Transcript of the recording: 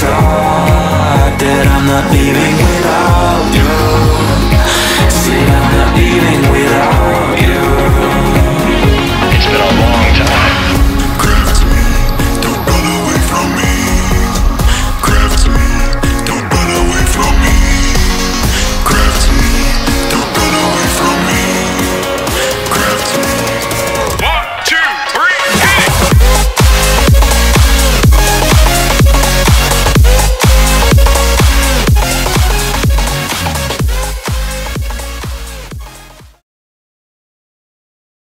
thought that I'm not leaving without you.